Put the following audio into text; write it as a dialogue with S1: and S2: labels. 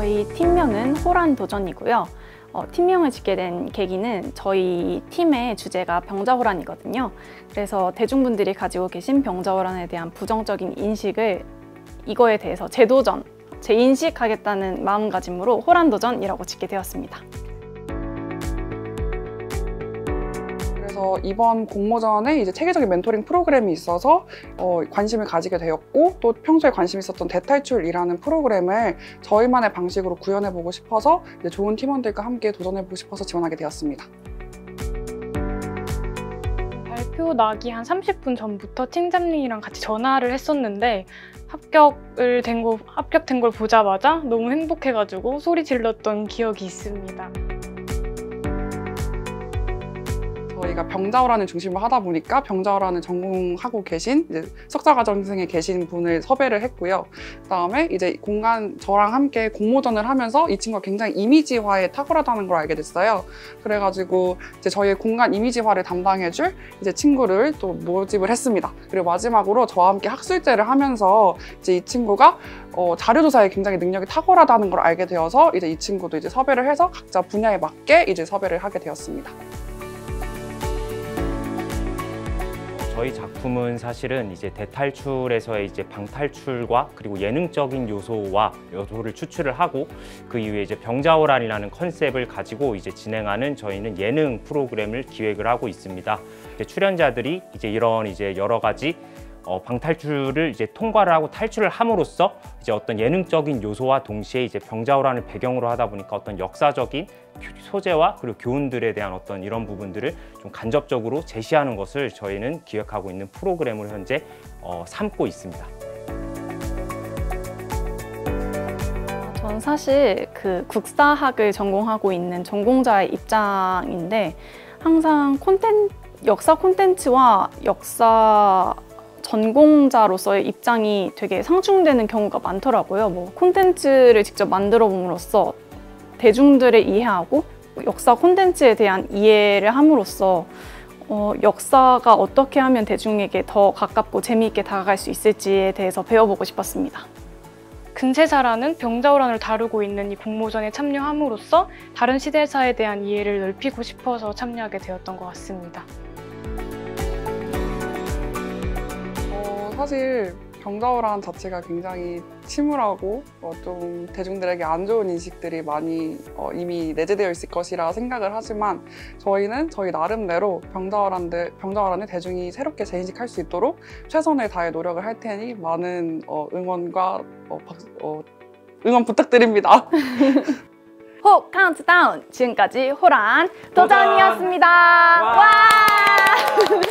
S1: 저희 팀명은 호란 도전이고요. 어, 팀명을 짓게 된 계기는 저희 팀의 주제가 병자호란이거든요. 그래서 대중분들이 가지고 계신 병자호란에 대한 부정적인 인식을 이거에 대해서 재도전, 재인식하겠다는 마음가짐으로 호란도전이라고 짓게 되었습니다.
S2: 그래서 이번 공모전에 이제 체계적인 멘토링 프로그램이 있어서 어, 관심을 가지게 되었고 또 평소에 관심 있었던 대탈출이라는 프로그램을 저희만의 방식으로 구현해보고 싶어서 좋은 팀원들과 함께 도전해보고 싶어서 지원하게 되었습니다.
S3: 발표 나기 한 30분 전부터 팀장님이랑 같이 전화를 했었는데 합격을 된 거, 합격된 걸 보자마자 너무 행복해가지고 소리 질렀던 기억이 있습니다.
S2: 저희가 병자호란을 중심으로 하다 보니까 병자호란을 전공하고 계신 석사과정생에 계신 분을 섭외를 했고요. 그다음에 이제 공간 저랑 함께 공모전을 하면서 이 친구가 굉장히 이미지화에 탁월하다는 걸 알게 됐어요. 그래가지고 이제 저희의 공간 이미지화를 담당해줄 이제 친구를 또 모집을 했습니다. 그리고 마지막으로 저와 함께 학술제를 하면서 이제 이 친구가 어, 자료조사에 굉장히 능력이 탁월하다는 걸 알게 되어서 이제 이 친구도 이제 섭외를 해서 각자 분야에 맞게 이제 섭외를 하게 되었습니다.
S4: 저희 작품은 사실은 이제 대탈출에서의 이제 방탈출과 그리고 예능적인 요소와 요소를 추출을 하고 그 이후에 이제 병자호란이라는 컨셉을 가지고 이제 진행하는 저희는 예능 프로그램을 기획을 하고 있습니다. 출연자들이 이제 이런 이제 여러 가지 어, 방탈출을 이제 통과를 하고 탈출을 함으로써 이제 어떤 예능적인 요소와 동시에 이제 병자호란을 배경으로 하다 보니까 어떤 역사적인 소재와 그리고 교훈들에 대한 어떤 이런 부분들을 좀 간접적으로 제시하는 것을 저희는 기획하고 있는 프로그램으로 현재 어, 삼고 있습니다.
S1: 전 사실 그 국사학을 전공하고 있는 전공자의 입장인데 항상 콘텐 역사 콘텐츠와 역사 전공자로서의 입장이 되게 상충되는 경우가 많더라고요. 뭐 콘텐츠를 직접 만들어 봄으로써 대중들을 이해하고 역사 콘텐츠에 대한 이해를 함으로써 어, 역사가 어떻게 하면 대중에게 더 가깝고 재미있게 다가갈 수 있을지에 대해서 배워보고 싶었습니다.
S3: 근세사라는 병자호란을 다루고 있는 이 공모전에 참여함으로써 다른 시대사에 대한 이해를 넓히고 싶어서 참여하게 되었던 것 같습니다.
S2: 사실 병자호란 자체가 굉장히 침울하고 어, 좀 대중들에게 안 좋은 인식들이 많이 어, 이미 내재되어 있을 것이라 생각을 하지만 저희는 저희 나름대로 병자호란들, 병자호란을 대중이 새롭게 재인식할 수 있도록 최선을 다해 노력을 할 테니 많은 어, 응원과 어, 박, 어, 응원 부탁드립니다.
S1: 호 카운트다운 지금까지 호란 도전이었습니다. 와! 와!